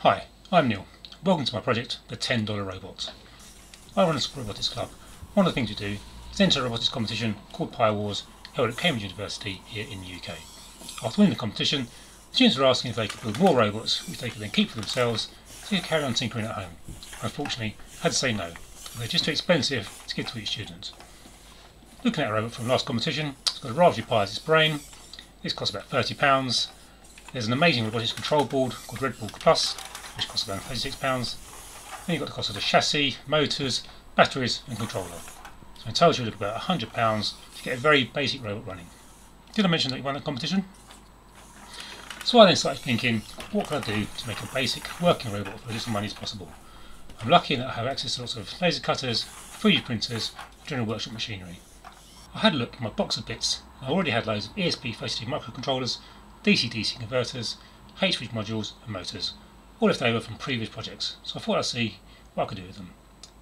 Hi, I'm Neil. Welcome to my project, the $10 Robot. I run a robotics club. One of the things we do is enter a robotics competition called Pi Wars, held at Cambridge University here in the UK. After winning the competition, the students were asking if they could build more robots which they could then keep for themselves so they could carry on tinkering at home. Unfortunately, I had to say no. They're just too expensive to give to each student. Looking at a robot from last competition, it's got a Raspberry Pi as its brain. This costs about £30. There's an amazing robotics control board called RedBoard Plus, which costs around £36. Then you've got the cost of the chassis, motors, batteries and controller. So in total you look about £100 to get a very basic robot running. Did I mention that you won a competition? So I then started thinking, what can I do to make a basic working robot for as little money as possible? I'm lucky that I have access to lots of laser cutters, 3D printers, general workshop machinery. I had a look at my box of bits. I already had loads of ESP32 microcontrollers, DC-DC converters, H-bridge modules and motors, all left over from previous projects, so I thought I'd see what I could do with them.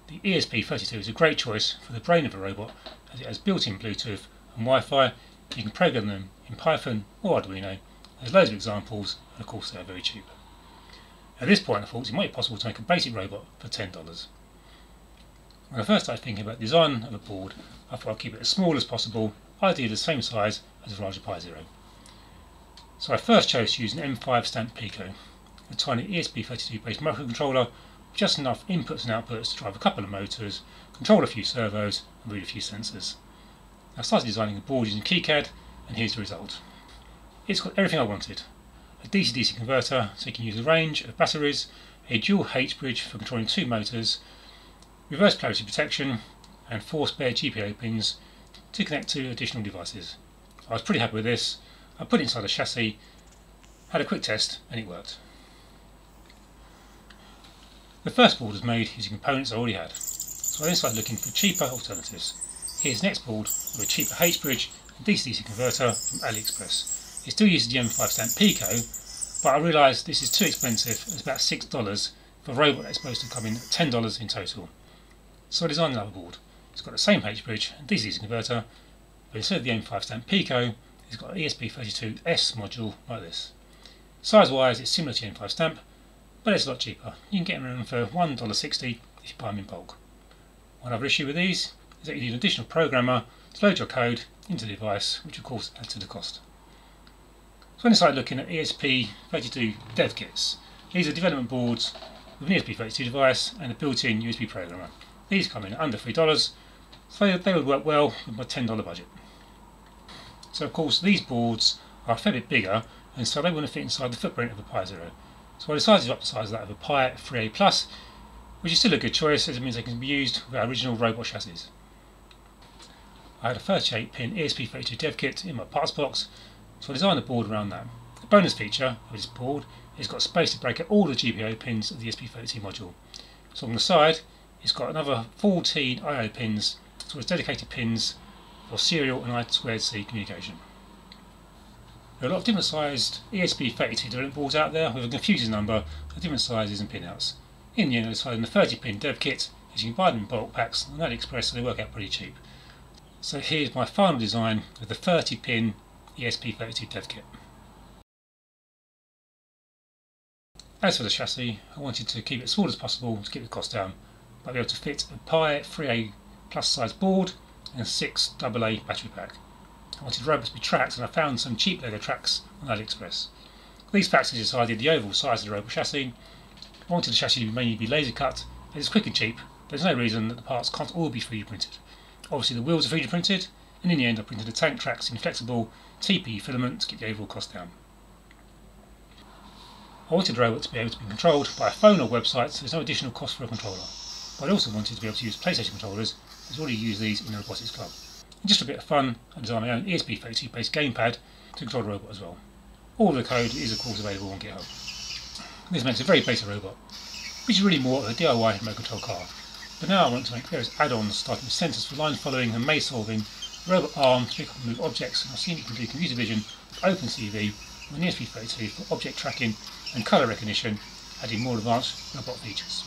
The ESP32 is a great choice for the brain of a robot as it has built-in Bluetooth and Wi-Fi, you can program them in Python or Arduino, there's loads of examples and of course they are very cheap. At this point I thought it might be possible to make a basic robot for $10. When I first started thinking about the design of a board, I thought I'd keep it as small as possible, ideally the same size as a Raspberry Pi Zero. So I first chose to use an M5 Stamp Pico, a tiny ESP32 based microcontroller just enough inputs and outputs to drive a couple of motors, control a few servos and read a few sensors. I started designing the board using KiCad and here's the result. It's got everything I wanted. A DC-DC converter so you can use a range of batteries, a dual H-bridge for controlling two motors, reverse polarity protection and four spare GPIO pins to connect to additional devices. I was pretty happy with this I put it inside a chassis, had a quick test and it worked. The first board was made using components I already had, so I then started looking for cheaper alternatives. Here's the next board with a cheaper H-bridge and DC-DC converter from AliExpress. It still uses the M5 stamp Pico, but I realised this is too expensive, it's about $6 for a robot that's supposed to come in at $10 in total. So I designed another board. It's got the same H-bridge and DC-DC converter, but instead of the M5 stamp Pico, it's got an ESP32S module like this. Size wise it's similar to the M5 stamp, but it's a lot cheaper. You can get them for $1.60 if you buy them in bulk. One other issue with these is that you need an additional programmer to load your code into the device, which of course adds to the cost. So when I decided looking at ESP32 dev kits. These are development boards with an ESP32 device and a built-in USB programmer. These come in under $3, so they would work well with my $10 budget. So of course these boards are a fair bit bigger and so they want to fit inside the footprint of a Pi Zero. So I decided to up the size of that of a Pi 3A Plus, which is still a good choice as it means they can be used with our original robot chassis. I had a 38 pin ESP32 dev kit in my parts box, so I designed the board around that. The bonus feature of this board is it's got space to break out all the GPIO pins of the ESP32 module. So on the side, it's got another 14 I.O. pins, so it's dedicated pins for serial and I2C communication. There are a lot of different sized ESP32 development boards out there with a confusing number of different sizes and pinouts. In the end I decided on the 30 pin dev kit as you can buy them in bulk packs on AliExpress so they work out pretty cheap. So here's my final design of the 30 pin ESP32 dev kit. As for the chassis, I wanted to keep it as small as possible to keep the cost down, but be able to fit a Pi 3A plus size board and 6 AA battery pack. I wanted robots to be tracked and I found some cheap Lego tracks on AliExpress. These factors decided the overall size of the robot chassis. I wanted the chassis to mainly be laser cut it's quick and cheap. There's no reason that the parts can't all be 3D printed. Obviously the wheels are 3D printed and in the end I printed the tank tracks in flexible TPE filament to keep the overall cost down. I wanted the robot to be able to be controlled by a phone or website so there's no additional cost for a controller. But I also wanted to be able to use PlayStation controllers has already used these in the Robotics Club. And just a bit of fun, I designed my own ESP32 based gamepad to control the robot as well. All the code is of course available on GitHub. This makes a very basic robot, which is really more of a DIY remote control car. But now I want to make various add-ons starting with sensors for line following and maze solving, robot arm to pick up and move objects, and I've seen it can do computer vision, with OpenCV, with an ESP32 for object tracking and colour recognition, adding more advanced robot features.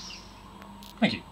Thank you.